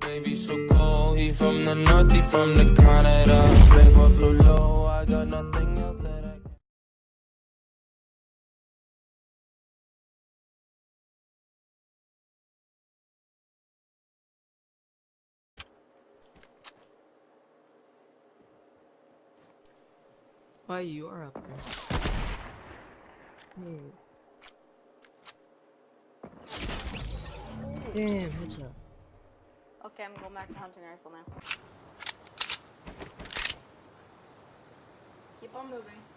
Baby so cold, he from the north, he from the Canada. Playboy so low, I got nothing else that I. Why you are up there? Dude. Damn, headshot. Okay, I'm going back to hunting rifle now. Keep on moving.